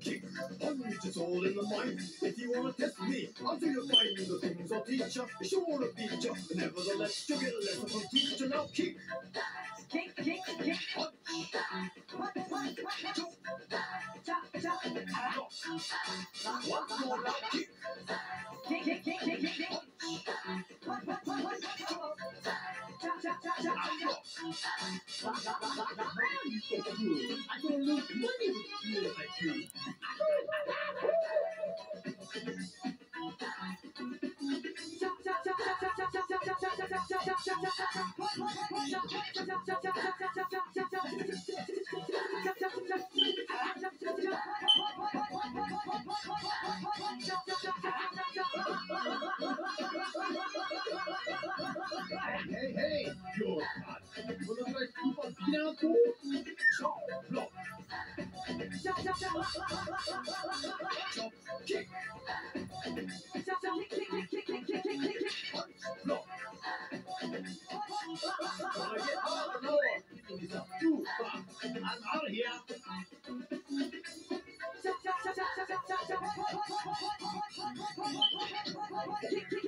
Kick, it's all in the mind. If you wanna test me, until you find the things I'll teach you. Sure to beat you, nevertheless, you get a lesson from teacher. Now kick, Kick, kick, kick. punch, Punch, punch, punch. jump, Chop, chop. knock. More now, kick, Kick, Shut chop. chop, kick, kick, kick, kick. Kick, kick, kick, kick, kick,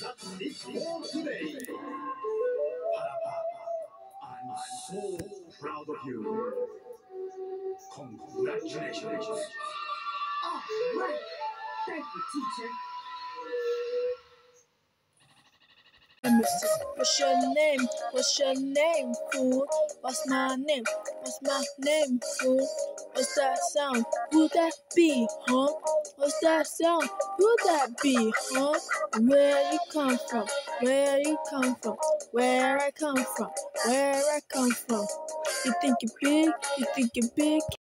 That's it for today. I'm so proud of you. Congratulations. Oh. Thank you, teacher. What's your name? What's your name, fool? What's my name? What's my name, fool? What's that sound? Who that be, huh? What's that sound? Who that be, huh? Where you come from? Where you come from? Where I come from? Where I come from? You think you're big? You think you're big?